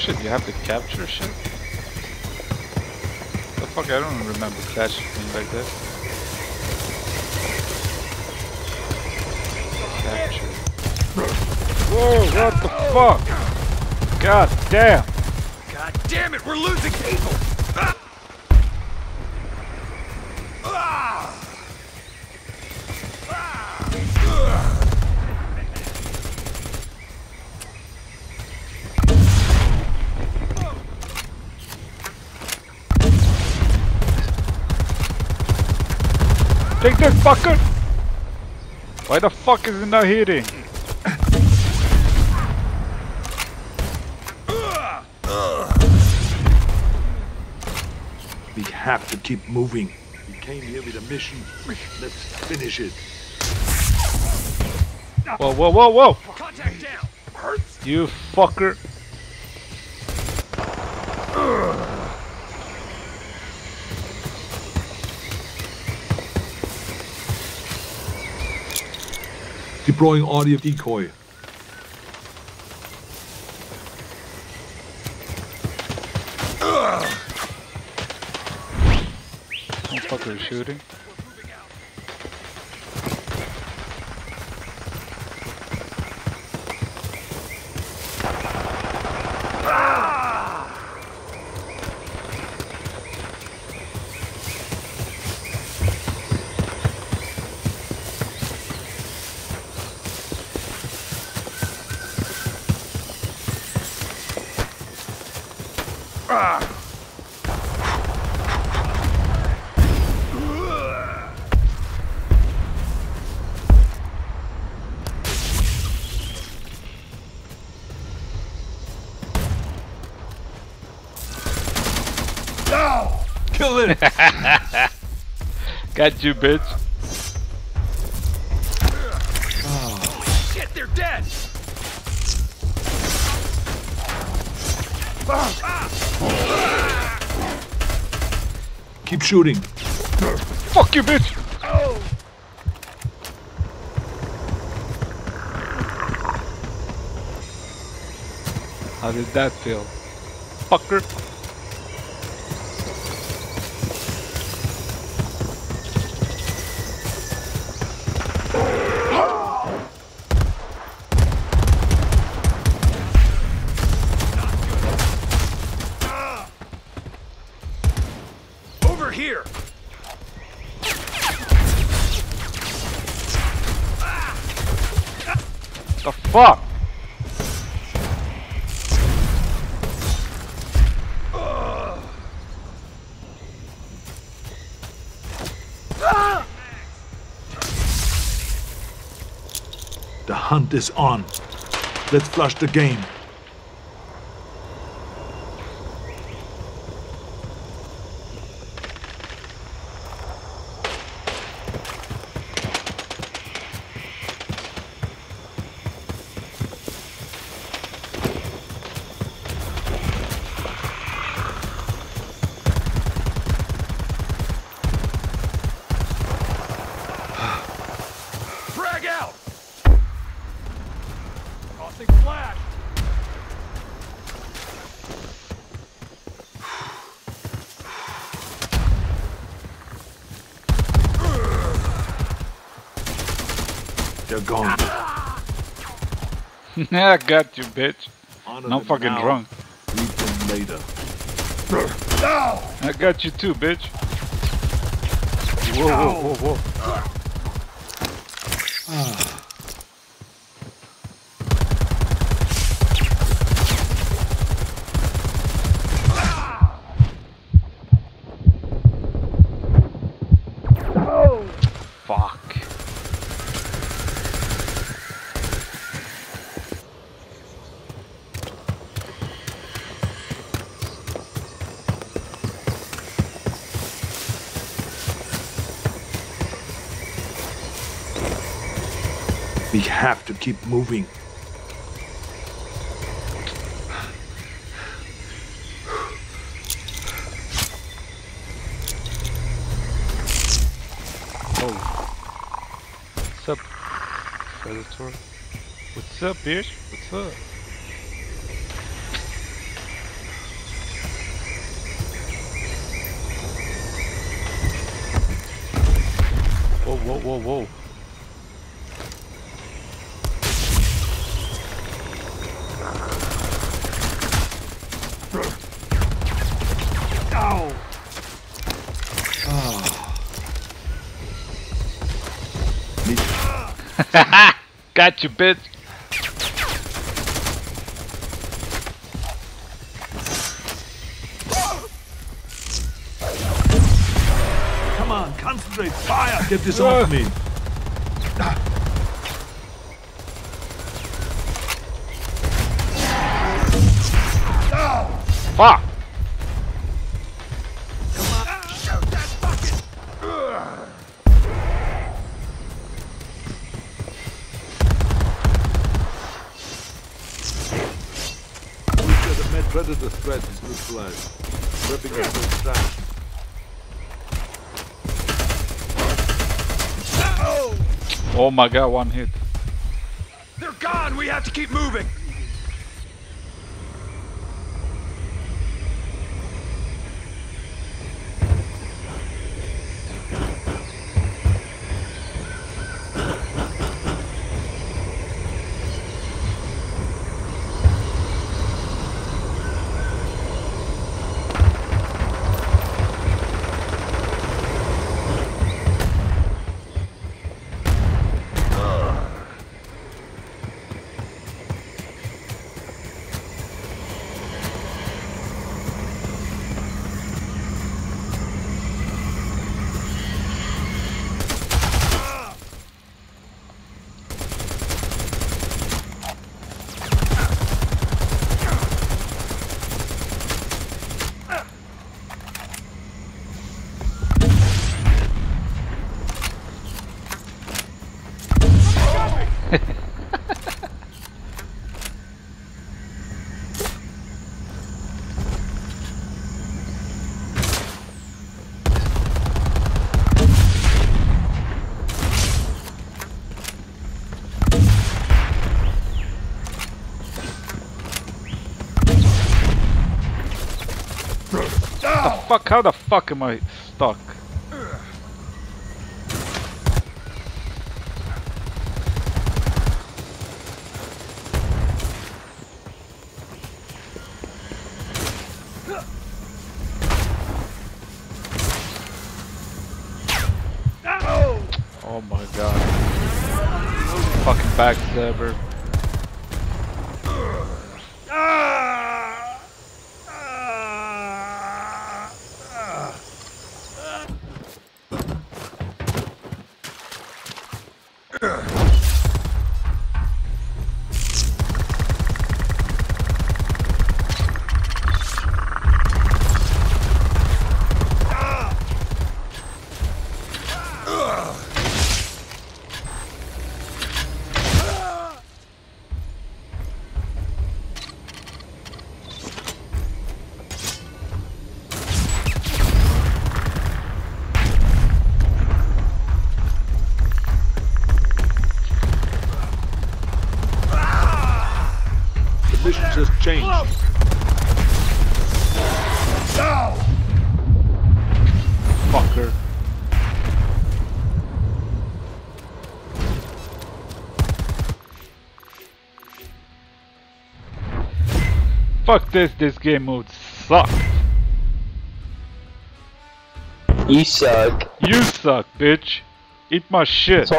shit, you have to capture shit? The fuck, I don't remember Clash being like that. Capture. Whoa, what the fuck? God damn! God damn it, we're losing people! Ah! Ah! Take this fucker! Why the fuck is it not hitting? We have to keep moving. We came here with a mission. Let's finish it. Whoa, whoa, whoa, whoa! Contact down! You fucker! Deploying audio decoy. Motherfucker is shooting. Kill it! Got you, bitch. Oh. Shit, they're dead! Ah. Keep shooting. Fuck you, bitch! How did that feel? Fucker. Over here! The fuck? The hunt is on. Let's flush the game. Gone. I got you, bitch. Honor I'm fucking now. drunk. Read them later. I got you too, bitch. Whoa, whoa, whoa, whoa. Ah. We have to keep moving. Oh, What's up, Predator? What's up, bitch? What's up? Whoa, whoa, whoa, whoa. Got you, bitch. Come on, concentrate. Fire! Get this off me. Fuck. Predator threat is neutralized. Prepping us for extraction. Oh! Oh my god, one hit. They're gone! We have to keep moving! The fuck? How the fuck am I stuck? Oh my god. Fucking backstabber. Just. Fucker. Fuck this, this game mode sucks. You suck. You suck, bitch. Eat my shit.